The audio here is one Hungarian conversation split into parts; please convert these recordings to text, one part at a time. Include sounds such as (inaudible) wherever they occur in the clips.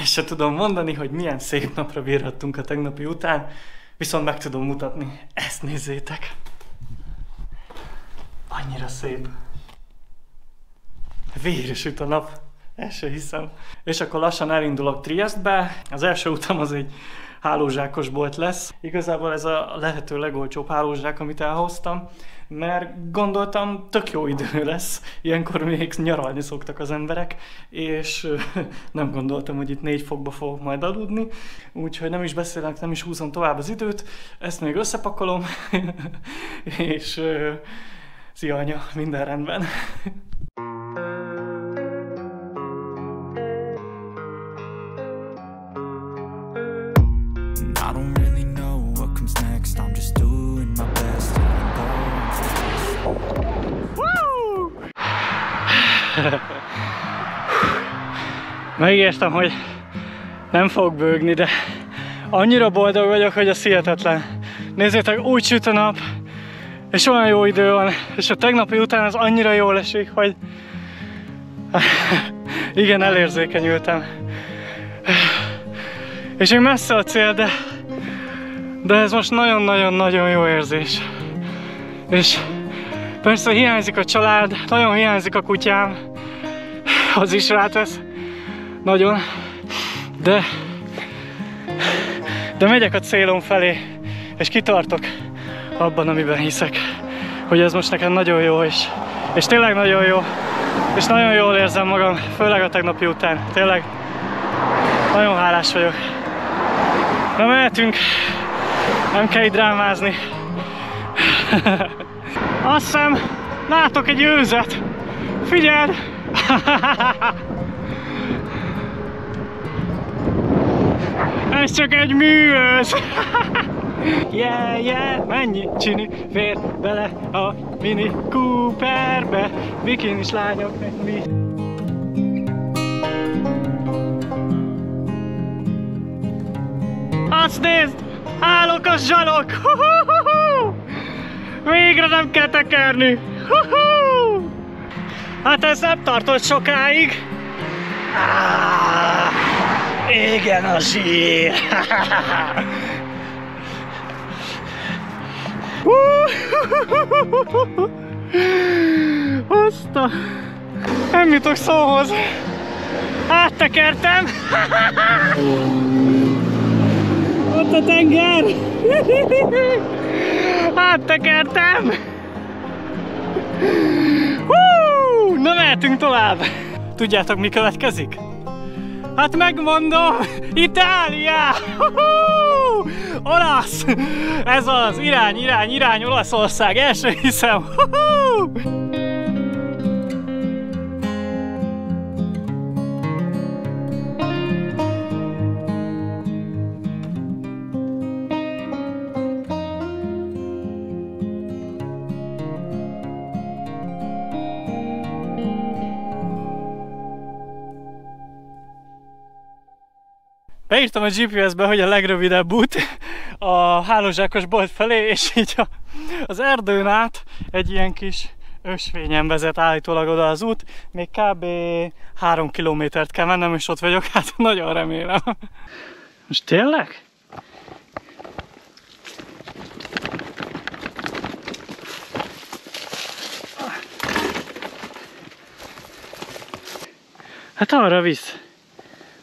Ezt (laughs) se tudom mondani, hogy milyen szép napra bírhattunk a tegnapi után, viszont meg tudom mutatni. Ezt nézzétek! Annyira szép. Üt a nap. Ezt se hiszem. És akkor lassan elindulok Triestbe. Az első utam az egy hálózsákos bolt lesz. Igazából ez a lehető legolcsóbb hálózsák, amit elhoztam, mert gondoltam, tök jó idő lesz, ilyenkor még nyaralni szoktak az emberek, és (laughs) nem gondoltam, hogy itt négy fokba fogok majd aludni, úgyhogy nem is beszélek, nem is húzom tovább az időt, ezt még összepakolom, (laughs) és szia anya, minden rendben. (laughs) Megígértem, hogy nem fog bőgni, de annyira boldog vagyok, hogy a hihetetlen. Nézzétek, úgy süt a nap, és olyan jó idő van, és a tegnapi után az annyira jól esik, hogy (laughs) igen, elérzékenyültem. És még messze a cél, de, de ez most nagyon-nagyon-nagyon jó érzés. És persze hiányzik a család, nagyon hiányzik a kutyám, az is rátesz, nagyon, de, de megyek a célom felé, és kitartok abban, amiben hiszek, hogy ez most nekem nagyon jó, és, és tényleg nagyon jó, és nagyon jól érzem magam, főleg a tegnapi után, tényleg nagyon hálás vagyok. Na mehetünk, nem kell itt drámázni. (laughs) Azt hiszem, látok egy őzet. Figyeld! (laughs) Ez csak egy műőz! (laughs) Yeah, yeah, mennyi csini fér bele a Mini Cooperbe, bikinis lányok, meg mi. Azt nézd! Állok a zsalok! (laughs) Hu-hu-hu-hu! Végre nem kell tekerni! Hu-hu! Hát ez nem tartott sokáig. Ah, igen a zsír! Azt a... Nem jutok szóhoz. Áttekertem. Ott a tenger! Áttekertem! Mehetünk tovább! Tudjátok mi következik? Hát megmondom! Itália! Olasz! Ez az! Irány, irány, irány Olaszország! Első hiszem! Hú! Beírtam a GPS-be, hogy a legrövidebb út a hálózsákos bolt felé, és így a, az erdőn át egy ilyen kis ösvényen vezet állítólag oda az út. Még kb. 3 kilométert kell mennem, és ott vagyok, (laughs) hát nagyon remélem. Most tényleg? Hát arra visz.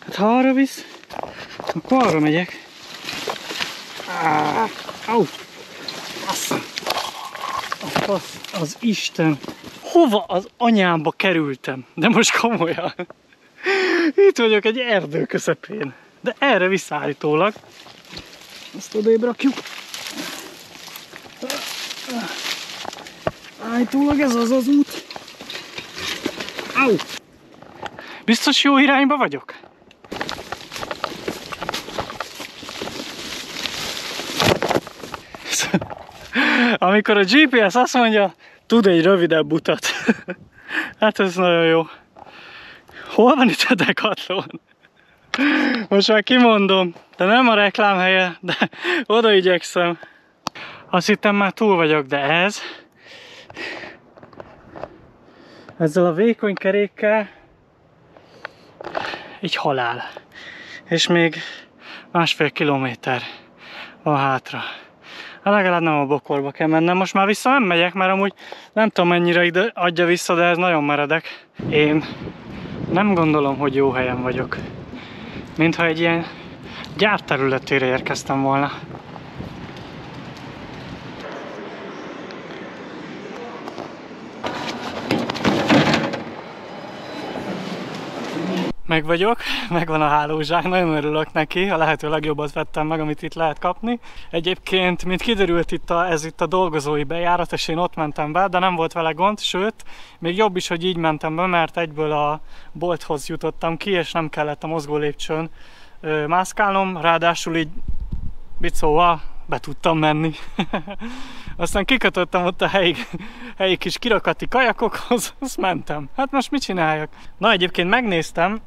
Hát ha arra visz, akkor arra megyek. Au! Fasz! A fasz, az Isten! Hova az anyámba kerültem? De most komolyan. Itt vagyok egy erdő közepén. De erre visszaállítólag. Azt odébb rakjuk. Állítólag ez az az út. Au! Biztos jó irányba vagyok? Amikor a GPS azt mondja, tud egy rövidebb utat. (laughs) hát ez nagyon jó. Hol van itt a Decathlon? (laughs) Most már kimondom, de nem a reklám helye, de (laughs) oda igyekszem. Azt hittem már túl vagyok, de ez... Ezzel a vékony kerékkel... Egy halál. és még másfél kilométer van hátra. Hát legalább nem a bokorba kell mennem. Most már vissza nem megyek, mert amúgy nem tudom mennyire ide adja vissza, de ez nagyon meredek. Én nem gondolom, hogy jó helyen vagyok. Mintha egy ilyen gyárterületére érkeztem volna. Meg vagyok, (laughs) megvan a hálózsák, nagyon örülök neki, a lehető legjobbat vettem meg, amit itt lehet kapni. Egyébként, mint kiderült itt a, ez itt a dolgozói bejárat, és én ott mentem be, de nem volt vele gond, sőt, még jobb is, hogy így mentem be, mert egyből a bolthoz jutottam ki, és nem kellett a mozgó lépcsőn ö, mászkálnom, ráadásul így bicóval be tudtam menni. (laughs) Aztán kikötöttem ott a helyi, helyi kis kirakati kajakokhoz, (laughs) azt mentem. Hát most mit csináljak? Na egyébként megnéztem,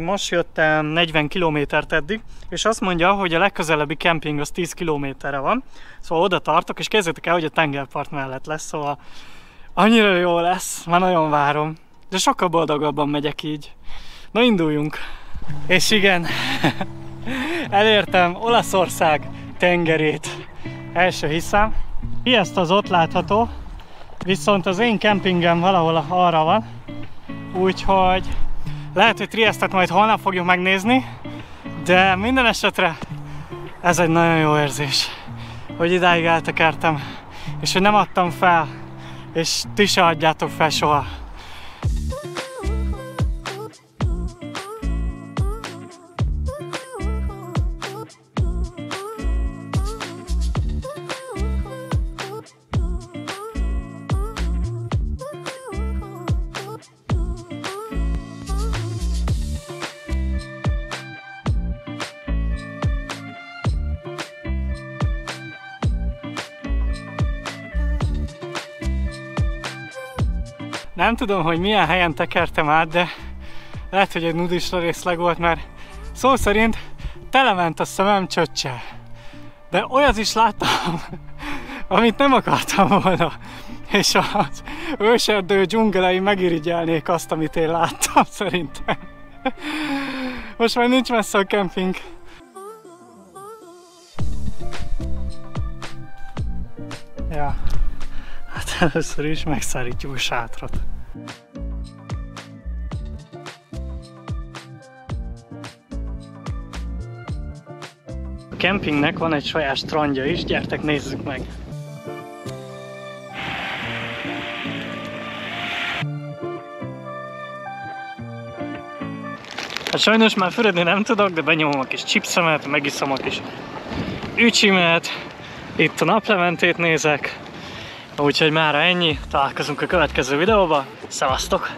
most jöttem 40 kilométert eddig, és azt mondja, hogy a legközelebbi kemping az 10 kilométerre van. Szóval oda tartok, és kezdjétek el, hogy a tengerpart mellett lesz, szóval annyira jó lesz, már nagyon várom. De sokkal boldogabban megyek így. Na induljunk! És igen, (laughs) elértem Olaszország tengerét. El se hiszem. Ezt az ott látható, viszont az én kempingem valahol arra van, úgyhogy lehet, hogy Triestet majd holnap fogjuk megnézni, de minden esetre ez egy nagyon jó érzés, hogy idáig eltekertem, és hogy nem adtam fel, és ti se adjátok fel soha. Nem tudom, hogy milyen helyen tekertem át, de lehet, hogy egy nudista részleg volt, mert szó szerint telement a szemem csöccsel. De olyat is láttam, (laughs) amit nem akartam volna. És az őserdő dzsungelei megirigyelnék azt, amit én láttam (laughs) szerintem. Most már nincs messze a kemping. Ja. Hát először is megszárítjuk a sátrat. A kempingnek van egy saját strandja is, gyertek nézzük meg! Hát sajnos már fürödni nem tudok, de benyomom a kis chipsemet, megiszom a kis ücsimet, itt a naplementét nézek, Úgyhogy mára ennyi, találkozunk a következő videóban, szevasztok!